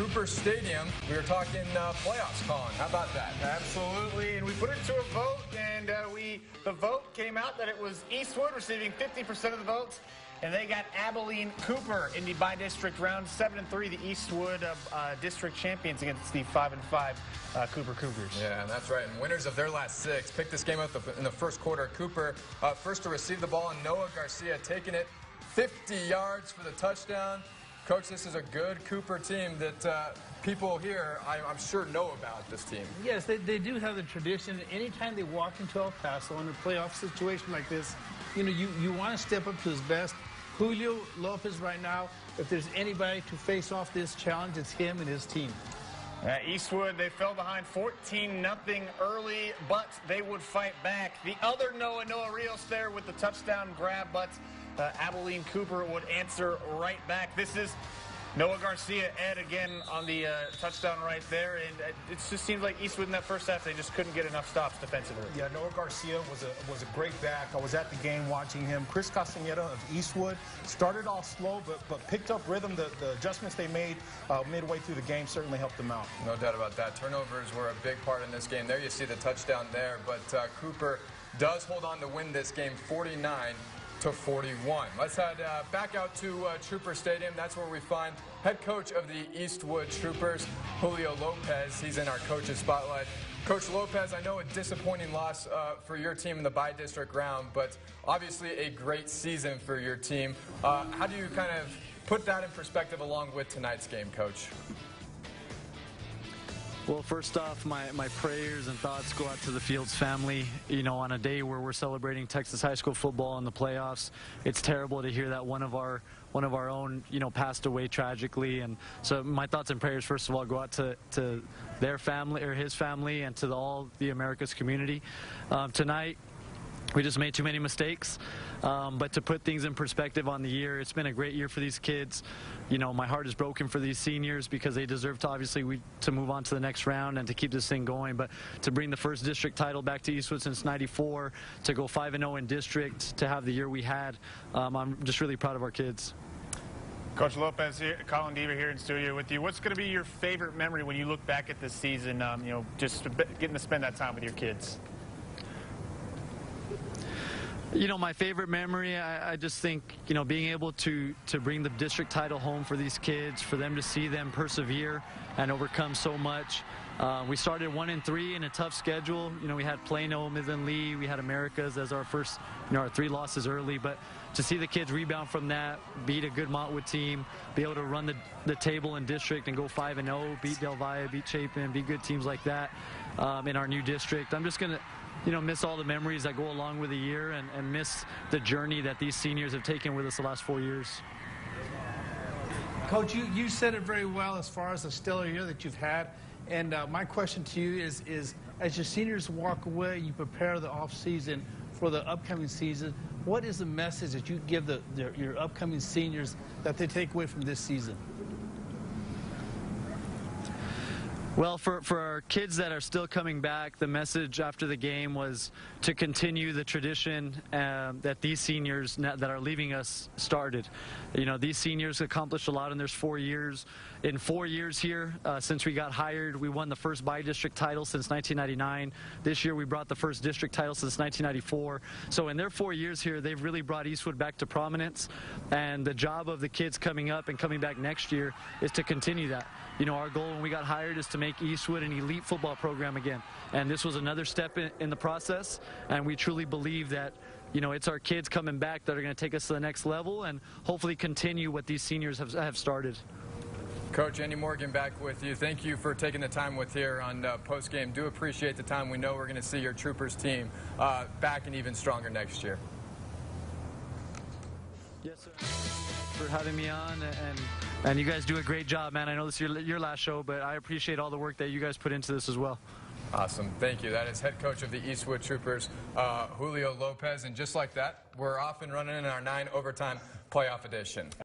Trooper Stadium. We were talking uh, playoffs, Colin. How about that? Absolutely, and we put it to a vote, and uh, we the vote came out that it was Eastwood receiving 50% of the votes, and they got Abilene Cooper in the bi-district round, seven and three. The Eastwood uh, uh, district champions against the five and five uh, Cooper Cougars. Yeah, that's right. And winners of their last six picked this game up in the first quarter. Cooper uh, first to receive the ball, and Noah Garcia taking it 50 yards for the touchdown. Coach, this is a good Cooper team that uh, people here, I, am sure, know about this team. Yes, they, they do have the tradition. Anytime they walk into El Paso in a playoff situation like this, you know, you, you want to step up to his best. Julio Lopez right now, if there's anybody to face off this challenge, it's him and his team. Uh, Eastwood, they fell behind 14 nothing early, but they would fight back. The other Noah, Noah Rios there with the touchdown grab, but uh, Abilene Cooper would answer right back. This is Noah Garcia, Ed again on the uh, touchdown right there, and it just seems like Eastwood in that first half they just couldn't get enough stops defensively. Yeah, Noah Garcia was a was a great back. I was at the game watching him. Chris Castaneda of Eastwood started off slow, but but picked up rhythm. The, the adjustments they made uh, midway through the game certainly helped them out. No doubt about that. Turnovers were a big part in this game. There you see the touchdown there, but uh, Cooper does hold on to win this game 49 to 41. Let's head uh, back out to uh, Trooper Stadium. That's where we find head coach of the Eastwood Troopers, Julio Lopez. He's in our coach's spotlight. Coach Lopez, I know a disappointing loss uh, for your team in the bi-district round, but obviously a great season for your team. Uh, how do you kind of put that in perspective along with tonight's game, Coach? Well, first off, my, my prayers and thoughts go out to the Fields family. You know, on a day where we're celebrating Texas high school football in the playoffs, it's terrible to hear that one of our one of our own, you know, passed away tragically. And so my thoughts and prayers, first of all, go out to, to their family or his family and to the, all the America's community. Um, tonight, we just made too many mistakes. Um, but to put things in perspective on the year, it's been a great year for these kids. You know, my heart is broken for these seniors because they deserve to obviously we, to move on to the next round and to keep this thing going. But to bring the first district title back to Eastwood since '94, to go 5 and 0 in district, to have the year we had, um, I'm just really proud of our kids. Coach Lopez here, Colin Deaver here in studio with you. What's going to be your favorite memory when you look back at this season? Um, you know, just getting to spend that time with your kids. You know, my favorite memory, I, I, just think, you know, being able to, to bring the district title home for these kids, for them to see them persevere and overcome so much. Uh, we started one and three in a tough schedule. You know, we had Plano, Midland Lee, we had Americas as our first, you know, our three losses early. But to see the kids rebound from that, beat a good Montwood team, be able to run the, the table in district and go 5 and 0, beat Del Valle, beat Chapin, beat good teams like that um, in our new district. I'm just going to you know, miss all the memories that go along with the year and, and miss the journey that these seniors have taken with us the last four years. Coach, you, you said it very well as far as the stellar year that you've had. And uh, my question to you is, is, as your seniors walk away, you prepare the off season for the upcoming season. What is the message that you give the, the, your upcoming seniors that they take away from this season? Well, for, for our kids that are still coming back, the message after the game was to continue the tradition um, that these seniors that are leaving us started. You know, these seniors accomplished a lot in their four years. In four years here, uh, since we got hired, we won the first bi-district title since 1999. This year, we brought the first district title since 1994. So in their four years here, they've really brought Eastwood back to prominence. And the job of the kids coming up and coming back next year is to continue that. You know, our goal when we got hired is to make Eastwood an elite football program again. And this was another step in, in the process. And we truly believe that you know, it's our kids coming back that are going to take us to the next level and hopefully continue what these seniors have, have started. Coach Andy Morgan back with you. Thank you for taking the time with here on uh, post game. Do appreciate the time. We know we're going to see your Troopers team uh, back and even stronger next year. Yes, sir. For having me on and and you guys do a great job, man. I know this is your, your last show, but I appreciate all the work that you guys put into this as well. Awesome. Thank you. That is head coach of the Eastwood Troopers, uh, Julio Lopez. And just like that, we're off and running in our nine overtime playoff edition.